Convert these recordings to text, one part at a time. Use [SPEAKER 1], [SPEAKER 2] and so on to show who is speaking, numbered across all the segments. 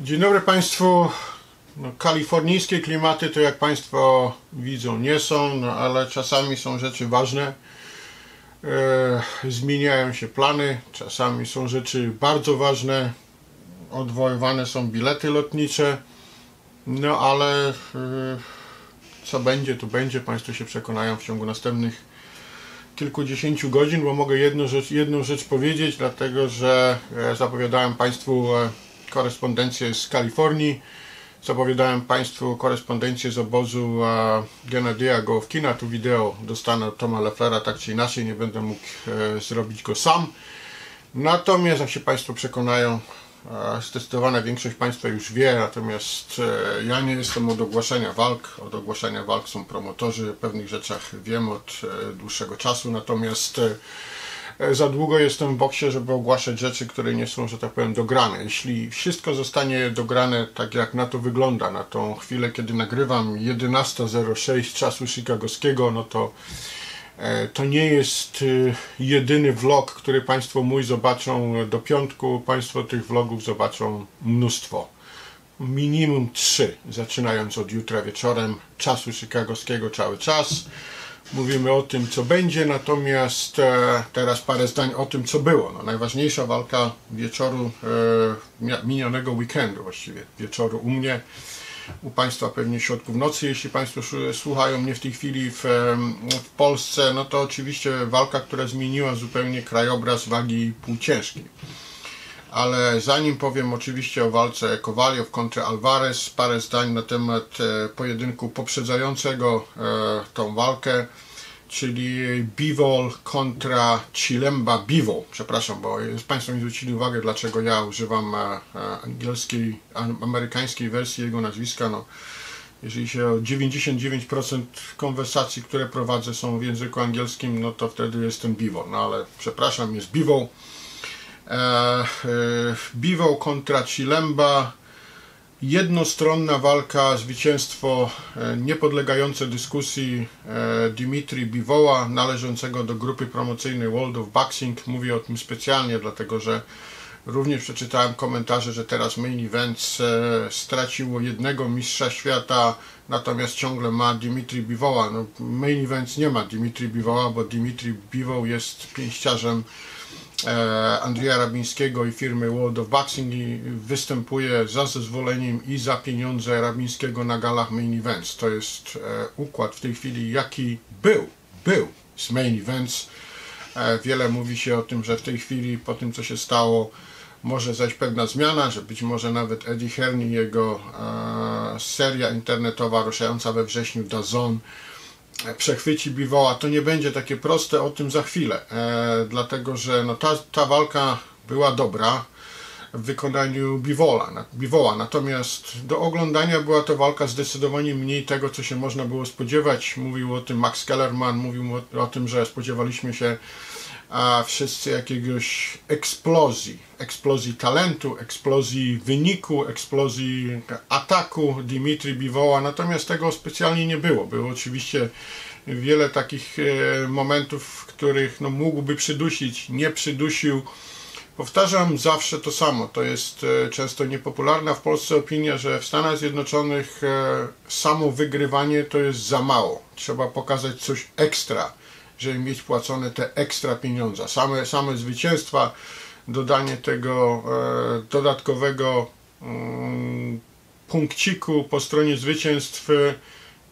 [SPEAKER 1] Dzień dobry Państwu. No, kalifornijskie klimaty to jak Państwo widzą nie są, no, ale czasami są rzeczy ważne. E, zmieniają się plany, czasami są rzeczy bardzo ważne. Odwoływane są bilety lotnicze. No ale e, co będzie, to będzie. Państwo się przekonają w ciągu następnych kilkudziesięciu godzin, bo mogę jedną rzecz, jedną rzecz powiedzieć, dlatego że e, zapowiadałem Państwu e, korespondencję z Kalifornii. Zapowiadałem Państwu korespondencję z obozu Gennady'a Gołowkina. Tu wideo dostanę od Toma Lefflera, tak czy inaczej nie będę mógł e, zrobić go sam. Natomiast jak się Państwo przekonają, zdecydowana większość Państwa już wie, natomiast e, ja nie jestem od ogłaszania walk. Od ogłaszania walk są promotorzy. Pewnych rzeczach wiem od e, dłuższego czasu, natomiast za długo jestem w boksie, żeby ogłaszać rzeczy, które nie są, że tak powiem, dograne. Jeśli wszystko zostanie dograne tak jak na to wygląda, na tą chwilę, kiedy nagrywam 11.06 czasu chicagowskiego, no to E, to nie jest y, jedyny vlog, który Państwo mój zobaczą do piątku. Państwo tych vlogów zobaczą mnóstwo. Minimum trzy, zaczynając od jutra wieczorem, czasu chicagowskiego cały czas. Mówimy o tym, co będzie, natomiast e, teraz parę zdań o tym, co było. No, najważniejsza walka wieczoru e, minionego weekendu, właściwie wieczoru u mnie u Państwa pewnie środków nocy, jeśli Państwo słuchają mnie w tej chwili w, w Polsce, no to oczywiście walka, która zmieniła zupełnie krajobraz wagi półciężkiej. Ale zanim powiem oczywiście o walce Kowaliow kontra Alvarez, parę zdań na temat e, pojedynku poprzedzającego e, tą walkę czyli Bivol kontra Chilemba Bivol. Przepraszam, bo Państwo mi zwrócili uwagę, dlaczego ja używam e, angielskiej, amerykańskiej wersji jego nazwiska. No, jeżeli się o 99% konwersacji, które prowadzę są w języku angielskim, no to wtedy jest ten Bivol. No ale przepraszam, jest Bivol. E, e, Bivol kontra Chilemba jednostronna walka, zwycięstwo e, niepodlegające dyskusji Dimitri Biwoła, należącego do grupy promocyjnej World of Boxing. Mówię o tym specjalnie, dlatego że również przeczytałem komentarze, że teraz Main Events straciło jednego mistrza świata, natomiast ciągle ma Dimitri Biwoła. No, Main Events nie ma Dimitri Biwoła, bo Dimitri Biwoł jest pięściarzem Andrzeja Rabińskiego i firmy World of Boxing i występuje za zezwoleniem i za pieniądze Rabińskiego na galach Main Events. To jest e, układ w tej chwili, jaki był, był z Main Events. E, wiele mówi się o tym, że w tej chwili, po tym co się stało, może zaś pewna zmiana, że być może nawet Eddie Hearn i jego seria internetowa ruszająca we wrześniu DAZN przechwyci Biwoła, to nie będzie takie proste, o tym za chwilę, e, dlatego że no, ta, ta walka była dobra w wykonaniu Biwola, Biwoła, natomiast do oglądania była to walka zdecydowanie mniej tego, co się można było spodziewać. Mówił o tym Max Kellerman, mówił o, o tym, że spodziewaliśmy się a wszyscy jakiegoś eksplozji, eksplozji talentu, eksplozji wyniku, eksplozji ataku Dimitri Biwoła, natomiast tego specjalnie nie było. Było oczywiście wiele takich e, momentów, w których no, mógłby przydusić, nie przydusił. Powtarzam zawsze to samo. To jest e, często niepopularna w Polsce opinia, że w Stanach Zjednoczonych e, samo wygrywanie to jest za mało. Trzeba pokazać coś ekstra żeby mieć płacone te ekstra pieniądze. Same, same zwycięstwa, dodanie tego e, dodatkowego mm, punkciku po stronie zwycięstw,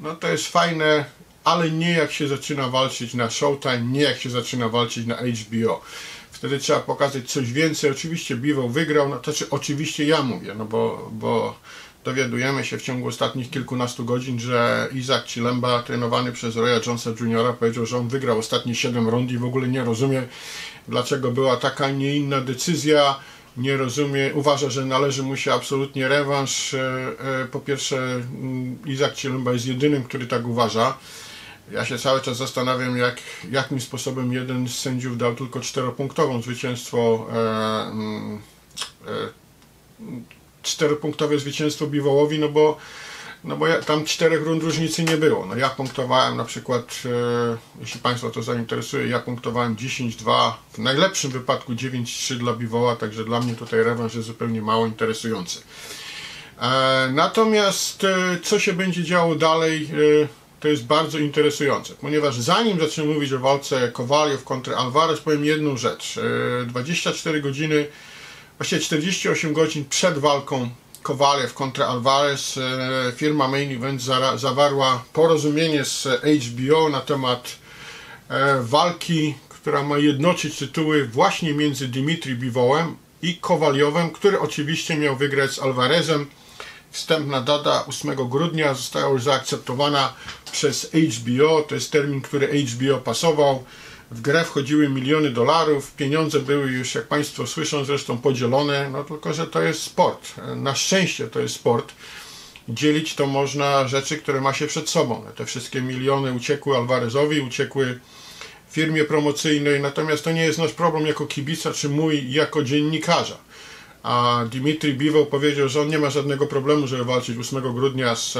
[SPEAKER 1] no to jest fajne, ale nie jak się zaczyna walczyć na Showtime, nie jak się zaczyna walczyć na HBO. Wtedy trzeba pokazać coś więcej. Oczywiście Biwał wygrał, no to znaczy oczywiście ja mówię, no bo, bo dowiadujemy się w ciągu ostatnich kilkunastu godzin, że Isaac Cilemba, trenowany przez Roya Jonesa Jr., powiedział, że on wygrał ostatnie 7 rund i w ogóle nie rozumie, dlaczego była taka, nie inna decyzja. Nie rozumie, uważa, że należy mu się absolutnie rewanż. E, e, po pierwsze, mm, Isaac Cilemba jest jedynym, który tak uważa. Ja się cały czas zastanawiam, jak, jakim sposobem jeden z sędziów dał tylko czteropunktową zwycięstwo e, mm, e, czteropunktowe zwycięstwo Biwołowi, no bo, no bo ja, tam czterech rund różnicy nie było. No ja punktowałem na przykład, e, jeśli Państwa to zainteresuje, ja punktowałem 10-2, w najlepszym wypadku 9-3 dla Biwoła, także dla mnie tutaj rewanż jest zupełnie mało interesujący. E, natomiast e, co się będzie działo dalej, e, to jest bardzo interesujące, ponieważ zanim zacznę mówić o walce Kowaliow kontra Alvarez, powiem jedną rzecz. 24 godziny, właściwie 48 godzin przed walką Kowaliew kontra Alvarez firma Main Event zawarła porozumienie z HBO na temat walki, która ma jednoczyć tytuły właśnie między Dimitri Biwołem i Kowaliowem, który oczywiście miał wygrać z Alvarezem. Wstępna data 8 grudnia została już zaakceptowana przez HBO. To jest termin, który HBO pasował. W grę wchodziły miliony dolarów, pieniądze były już, jak Państwo słyszą, zresztą podzielone, no tylko, że to jest sport. Na szczęście to jest sport. Dzielić to można rzeczy, które ma się przed sobą. Te wszystkie miliony uciekły Alvarezowi, uciekły firmie promocyjnej, natomiast to nie jest nasz problem jako kibica, czy mój jako dziennikarza. A Dimitri Biwo powiedział, że on nie ma żadnego problemu, żeby walczyć 8 grudnia z,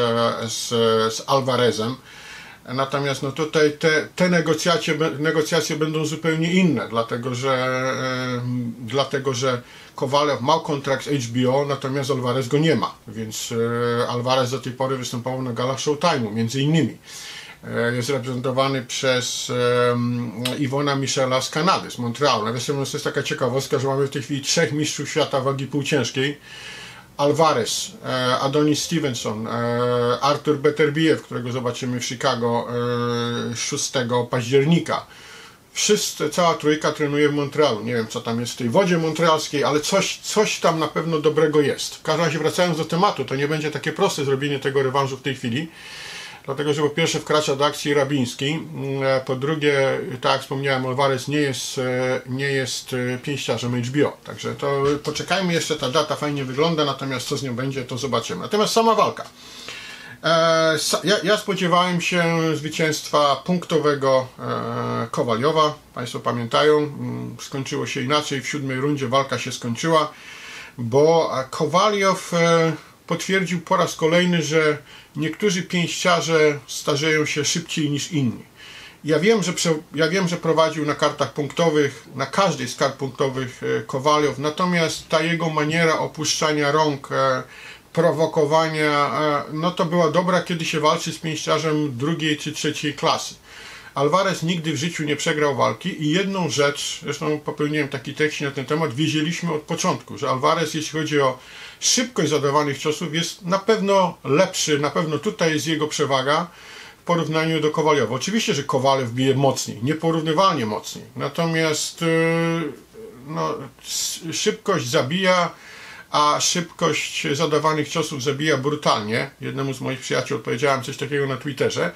[SPEAKER 1] z, z Alvarezem. Natomiast no tutaj te, te negocjacje, negocjacje będą zupełnie inne, dlatego że, dlatego, że Kowalew ma kontrakt z HBO, natomiast Alvarez go nie ma, więc e, Alvarez do tej pory występował na galach Showtime'u, między innymi. E, jest reprezentowany przez Iwona Michela z Kanady, z Montrealu. Nawiasem to jest taka ciekawostka, że mamy w tej chwili trzech mistrzów świata wagi półciężkiej. Alvarez, e, Adonis Stevenson, e, Artur Beterbiev, którego zobaczymy w Chicago 6 października. Wszyscy, cała trójka trenuje w Montrealu. Nie wiem, co tam jest w tej wodzie montrealskiej, ale coś, coś tam na pewno dobrego jest. W każdym razie, wracając do tematu, to nie będzie takie proste zrobienie tego rewanżu w tej chwili dlatego że po pierwsze wkracza do akcji Rabiński, mm, e, po drugie, tak jak wspomniałem, Alvarez nie jest, e, nie jest e, pięściarzem HBO, także to poczekajmy jeszcze, ta data fajnie wygląda, natomiast co z nią będzie, to zobaczymy. Natomiast sama walka. Ja, ja spodziewałem się zwycięstwa punktowego Kowaliowa. Państwo pamiętają, mm, skończyło się inaczej. W siódmej rundzie walka się skończyła, bo Kowaliow potwierdził po raz kolejny, że niektórzy pięściarze starzeją się szybciej niż inni. Ja wiem, że, ja wiem, że prowadził na kartach punktowych, na każdej z kart punktowych e, Kowaliow, natomiast ta jego maniera opuszczania rąk, e, prowokowania, e, no to była dobra, kiedy się walczy z pięściarzem drugiej czy trzeciej klasy. Alvarez nigdy w życiu nie przegrał walki i jedną rzecz, zresztą popełniłem taki tekst na ten temat, wiedzieliśmy od początku, że Alvarez, jeśli chodzi o szybkość zadawanych ciosów, jest na pewno lepszy, na pewno tutaj jest jego przewaga w porównaniu do Kowaliowa. Oczywiście, że Kowalew bije mocniej, nieporównywalnie mocniej, natomiast yy, no, szybkość zabija, a szybkość zadawanych ciosów zabija brutalnie. Jednemu z moich przyjaciół odpowiedziałem coś takiego na Twitterze.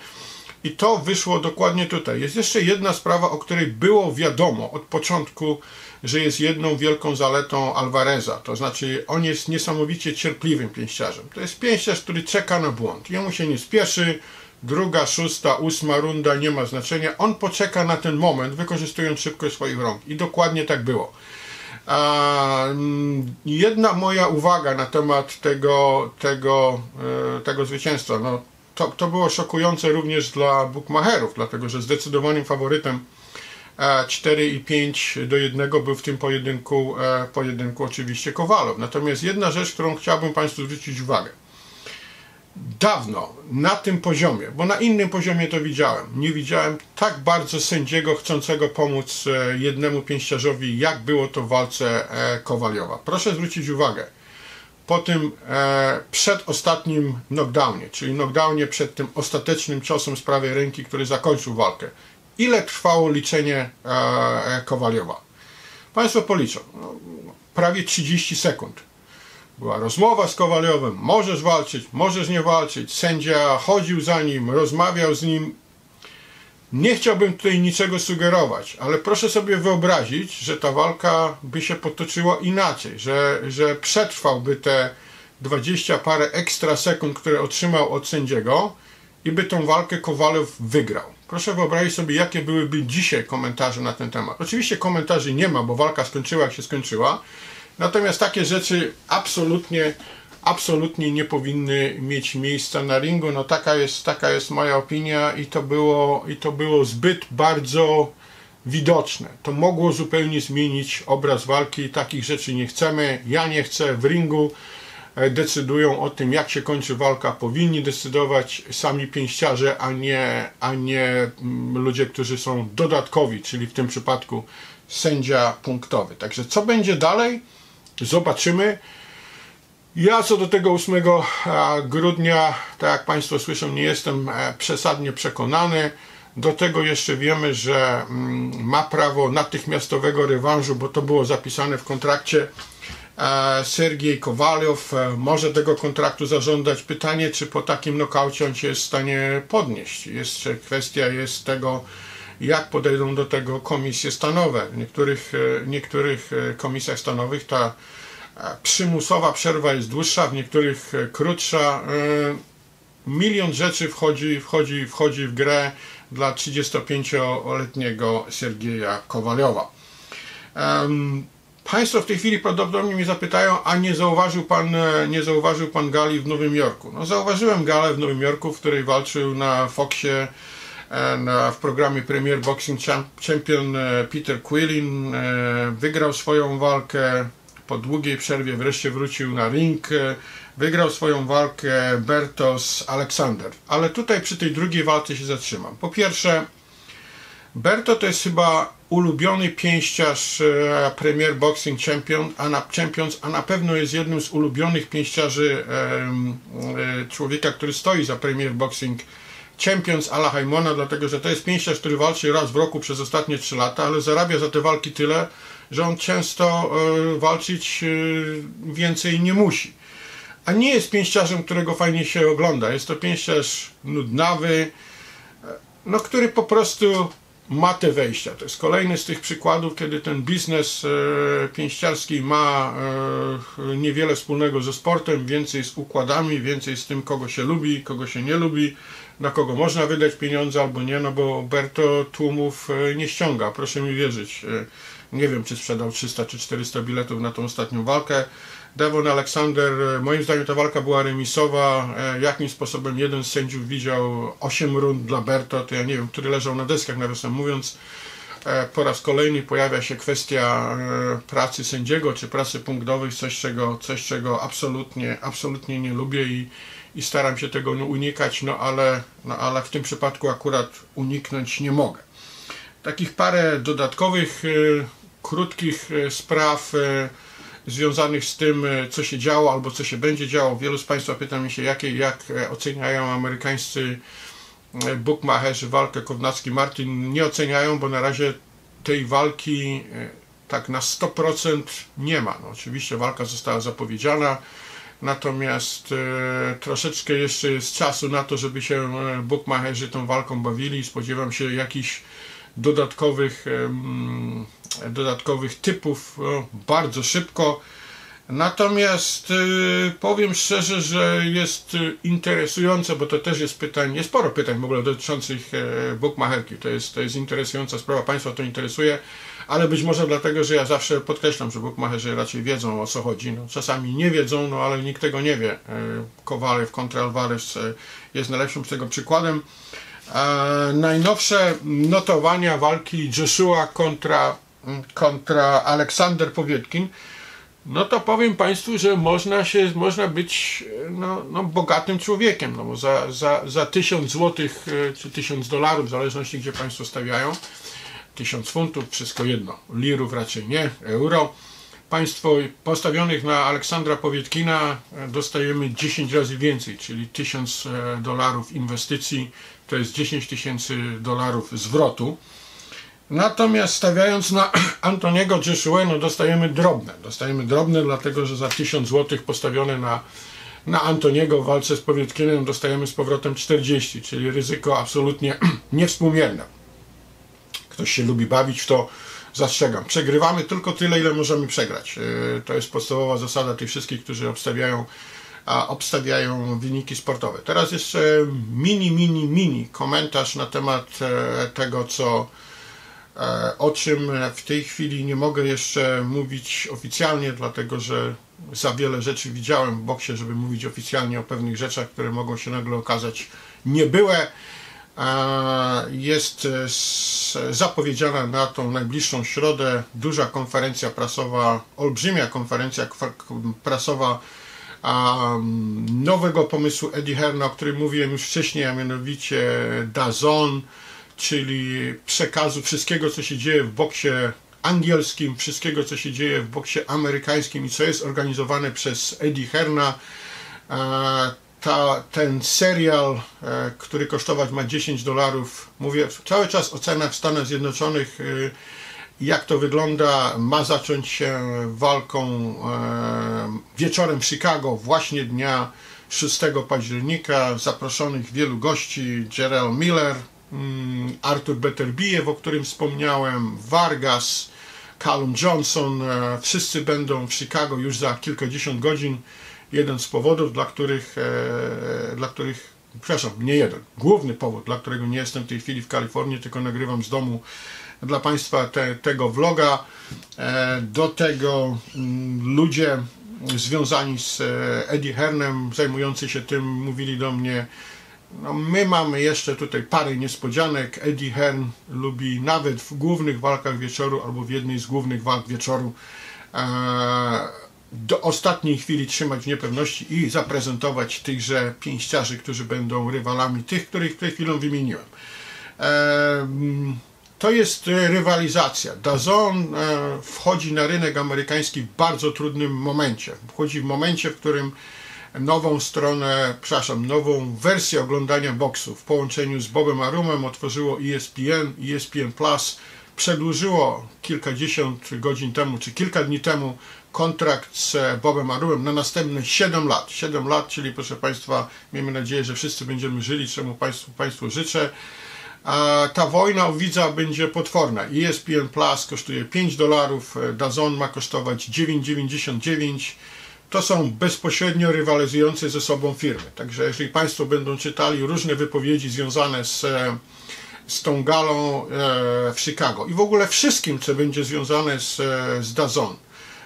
[SPEAKER 1] I to wyszło dokładnie tutaj. Jest jeszcze jedna sprawa, o której było wiadomo od początku, że jest jedną wielką zaletą Alvareza. To znaczy, on jest niesamowicie cierpliwym pięściarzem. To jest pięściarz, który czeka na błąd. Jemu się nie spieszy. Druga, szósta, ósma runda nie ma znaczenia. On poczeka na ten moment, wykorzystując szybkość swoich rąk. I dokładnie tak było. A, mm, jedna moja uwaga na temat tego, tego, e, tego zwycięstwa. No, to, to było szokujące również dla bookmacherów, dlatego że zdecydowanym faworytem 4 i 5 do 1 był w tym pojedynku, e, pojedynku oczywiście Kowalow. Natomiast jedna rzecz, którą chciałbym Państwu zwrócić uwagę. Dawno na tym poziomie, bo na innym poziomie to widziałem, nie widziałem tak bardzo sędziego chcącego pomóc e, jednemu pięściarzowi, jak było to w walce e, Kowaliowa. Proszę zwrócić uwagę, po tym e, przedostatnim knockdownie, czyli knockdownie przed tym ostatecznym ciosem z prawej ręki, który zakończył walkę, ile trwało liczenie e, Kowaliowa? Państwo policzą. No, prawie 30 sekund. Była rozmowa z Kowaliowem, możesz walczyć, możesz nie walczyć. Sędzia chodził za nim, rozmawiał z nim, nie chciałbym tutaj niczego sugerować, ale proszę sobie wyobrazić, że ta walka by się potoczyła inaczej, że, że przetrwałby te 20 parę ekstra sekund, które otrzymał od sędziego i by tą walkę Kowalew wygrał. Proszę wyobrazić sobie, jakie byłyby dzisiaj komentarze na ten temat. Oczywiście komentarzy nie ma, bo walka skończyła jak się skończyła, natomiast takie rzeczy absolutnie absolutnie nie powinny mieć miejsca na ringu. No taka jest, taka jest moja opinia i to było, i to było zbyt bardzo widoczne. To mogło zupełnie zmienić obraz walki. Takich rzeczy nie chcemy. Ja nie chcę w ringu. e, decydują o tym, jak się kończy walka, powinni decydować sami pięściarze, a nie, a nie mm, ludzie, którzy są dodatkowi, czyli w tym przypadku sędzia punktowy. Także co będzie dalej? Zobaczymy. Ja co do tego 8 grudnia, tak jak Państwo słyszą, nie jestem e, przesadnie przekonany. Do tego jeszcze wiemy, że mm, ma prawo natychmiastowego rewanżu, bo to było zapisane w kontrakcie. E, Sergiej Kowaliow e, może tego kontraktu zażądać. Pytanie, czy po takim nokaucie on się jest w stanie podnieść. Jeszcze kwestia jest tego, jak podejdą do tego komisje stanowe. W niektórych, niektórych komisjach stanowych ta przymusowa przerwa jest dłuższa, w niektórych e, krótsza. E, milion rzeczy wchodzi, wchodzi, wchodzi w grę dla 35-letniego Sergieja Kowaliowa. Państwo w tej chwili prawdopodobnie mnie zapytają, a nie zauważył pan, e, nie zauważył pan gali w Nowym Jorku? No zauważyłem galę w Nowym Jorku, w której walczył na Foxie na, w programie Premier Boxing Champion Peter Quillin. Wygrał swoją walkę po długiej przerwie wreszcie wrócił na ring, wygrał swoją walkę Bertos Aleksander. Ale tutaj przy tej drugiej walce się zatrzymam. Po pierwsze, Berto to jest chyba ulubiony pięściarz e, Premier Boxing Champion, a na, Champions, a na pewno jest jednym z ulubionych pięściarzy e, człowieka, który stoi za Premier Boxing Champions Ala Haimona, dlatego że to jest pięściarz, który walczy raz w roku przez ostatnie 3 lata, ale zarabia za te walki tyle, że on często e, walczyć e, więcej nie musi. A nie jest pięściarzem, którego fajnie się ogląda. Jest to pięściarz nudnawy, e, no, który po prostu ma te wejścia. To jest kolejny z tych przykładów, kiedy ten biznes pięściarski ma niewiele wspólnego ze sportem, więcej z układami, więcej z tym, kogo się lubi, kogo się nie lubi, na kogo można wydać pieniądze albo nie, no bo Berto tłumów nie ściąga, proszę mi wierzyć. Nie wiem, czy sprzedał 300 czy 400 biletów na tą ostatnią walkę. Devon Alexander, e, moim zdaniem ta walka była remisowa. E, jakim sposobem jeden z sędziów widział 8 rund dla Berto, to ja nie wiem, który leżał na deskach, nawiasem mówiąc. E, po raz kolejny pojawia się kwestia pracy sędziego, czy pracy punktowej, coś czego, coś, czego absolutnie, absolutnie nie lubię i, i staram się tego unikać, no ale, no ale w tym przypadku akurat uniknąć nie mogę. Takich parę dodatkowych krótkich e, spraw e, związanych z tym, e, co się działo albo co się będzie działo. Wielu z Państwa pyta mi się, jakie, jak oceniają amerykańscy bookmacherzy walkę Kownacki-Martin. Nie oceniają, bo na razie tej walki tak na 100% nie ma. No, oczywiście walka została zapowiedziana, natomiast e, troszeczkę jeszcze jest czasu na to, żeby się bookmacherzy tą walką bawili. Spodziewam się jakichś dodatkowych, dodatkowych typów bardzo szybko. Natomiast y, powiem szczerze, że jest interesujące, bo to też jest pytań, jest sporo pytań w ogóle dotyczących e, bookmacherki. To jest, to jest interesująca sprawa, Państwa to interesuje, ale być może dlatego, że ja zawsze podkreślam, że bookmacherzy raczej wiedzą o co chodzi. No, czasami nie wiedzą, no ale nikt tego nie wie. E, Kowalew kontra Alvarez e, jest najlepszym z tego przykładem. E, najnowsze notowania walki Joshua kontra, kontra Aleksander Powietkin, no to powiem Państwu, że można się, można być no, no bogatym człowiekiem, no bo za, za, za 1000 złotych e, czy 1000 dolarów, w zależności gdzie Państwo stawiają, 1000 funtów, wszystko jedno, lirów raczej nie, euro, Państwo postawionych na Aleksandra Powietkina e, dostajemy 10 razy więcej, czyli 1000 dolarów inwestycji to jest 10 tysięcy dolarów zwrotu. Natomiast stawiając na Antoniego Joshua, no dostajemy drobne. Dostajemy drobne, dlatego że za 1000 zł postawione na, na Antoniego w walce z Powietkinem dostajemy z powrotem 40, czyli ryzyko absolutnie niewspółmierne. Ktoś się lubi bawić w to, zastrzegam. Przegrywamy tylko tyle, ile możemy przegrać. Yy, to jest podstawowa zasada tych wszystkich, którzy obstawiają a obstawiają wyniki sportowe. Teraz jeszcze mini, mini, mini komentarz na temat e, tego, co e, o czym w tej chwili nie mogę jeszcze mówić oficjalnie, dlatego że za wiele rzeczy widziałem w boksie, żeby mówić oficjalnie o pewnych rzeczach, które mogą się nagle okazać niebyłe. E, jest zapowiedziana na tą najbliższą środę duża konferencja prasowa, olbrzymia konferencja prasowa um, nowego pomysłu Eddie Herna, o którym mówiłem już wcześniej, a mianowicie DAZN, czyli przekazu wszystkiego, co się dzieje w boksie angielskim, wszystkiego, co się dzieje w boksie amerykańskim i co jest organizowane przez Eddie Herna. E, ta, ten serial, e, który kosztować ma 10 dolarów, mówię cały czas o cenach w Stanach Zjednoczonych, e, jak to wygląda, ma zacząć się walką wieczorem w Chicago, właśnie dnia 6 października. Zaproszonych wielu gości, Gerald Miller, mm, Arthur Beterbiev, o którym wspomniałem, Vargas, Callum Johnson, wszyscy będą w Chicago już za kilkadziesiąt godzin jeden z powodów, dla których, e, dla których, przepraszam, nie jeden, główny powód, dla którego nie jestem w tej chwili w Kalifornii, tylko nagrywam z domu dla Państwa te, tego vloga. E, do tego mm, ludzie związani z e, Eddie Hernem, zajmujący się tym, mówili do mnie, no my mamy jeszcze tutaj parę niespodzianek. Eddie Hearn lubi nawet w głównych walkach wieczoru albo w jednej z głównych walk wieczoru do ostatniej chwili trzymać w niepewności i zaprezentować tychże pięściarzy, którzy będą rywalami tych, których przed chwilą wymieniłem. To jest rywalizacja. Dazon e, wchodzi na rynek amerykański w bardzo trudnym momencie. Wchodzi w momencie, w którym nową stronę, przepraszam, nową wersję oglądania boksu w połączeniu z Bobem Arumem otworzyło ESPN, ESPN Plus przedłużyło kilkadziesiąt godzin temu, czy kilka dni temu kontrakt z Bobem Arumem na następne 7 lat. 7 lat, czyli proszę Państwa, miejmy nadzieję, że wszyscy będziemy żyli, czemu Państwu, Państwu życzę. A ta wojna o widza będzie potworna. ESPN Plus kosztuje 5 dolarów, Dazon ma kosztować 9,99 to są bezpośrednio rywalizujące ze sobą firmy. Także jeżeli Państwo będą czytali różne wypowiedzi związane z z tą galą e, w Chicago i w ogóle wszystkim, co będzie związane z, e, z Dazon,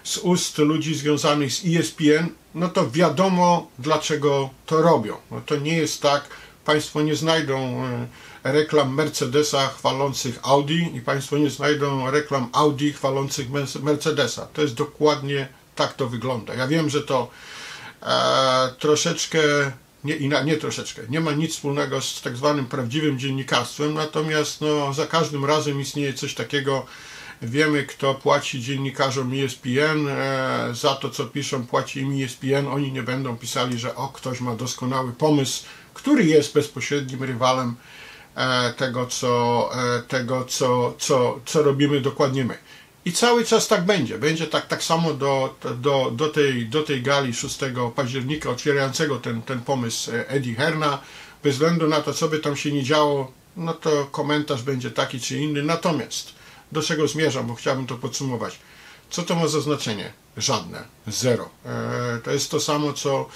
[SPEAKER 1] z ust ludzi związanych z ESPN, no to wiadomo, dlaczego to robią. No to nie jest tak, Państwo nie znajdą e, reklam Mercedesa chwalących Audi i Państwo nie znajdą reklam Audi chwalących Mercedesa. To jest dokładnie tak to wygląda. Ja wiem, że to e, troszeczkę nie, nie troszeczkę, nie ma nic wspólnego z tak zwanym prawdziwym dziennikarstwem, natomiast no, za każdym razem istnieje coś takiego, wiemy kto płaci dziennikarzom ESPN, e, za to co piszą płaci im ESPN, oni nie będą pisali, że o, ktoś ma doskonały pomysł, który jest bezpośrednim rywalem tego, co, e, tego co, co, co robimy dokładnie my. I cały czas tak będzie. Będzie tak, tak samo do, do, do, tej, do tej gali 6 października otwierającego ten, ten pomysł e, Eddie Herna. Bez względu na to, co by tam się nie działo, no to komentarz będzie taki czy inny. Natomiast do czego zmierzam, bo chciałbym to podsumować. Co to ma za znaczenie? Żadne. Zero. E, to jest to samo, co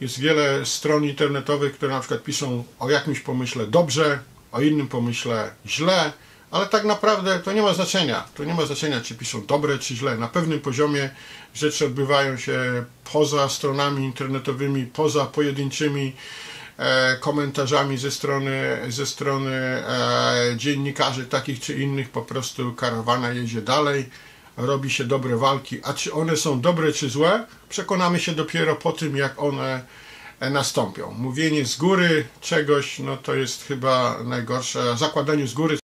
[SPEAKER 1] jest wiele stron internetowych, które na przykład piszą o jakimś pomyśle dobrze, o innym pomyśle źle, ale tak naprawdę to nie ma znaczenia. To nie ma znaczenia, czy piszą dobre, czy źle. Na pewnym poziomie rzeczy odbywają się poza stronami internetowymi, poza pojedynczymi e, komentarzami ze strony, ze strony e, dziennikarzy takich czy innych. Po prostu karawana jedzie dalej, robi się dobre walki. A czy one są dobre czy złe, przekonamy się dopiero po tym, jak one nastąpią. Mówienie z góry czegoś, no to jest chyba najgorsze. Zakładanie z góry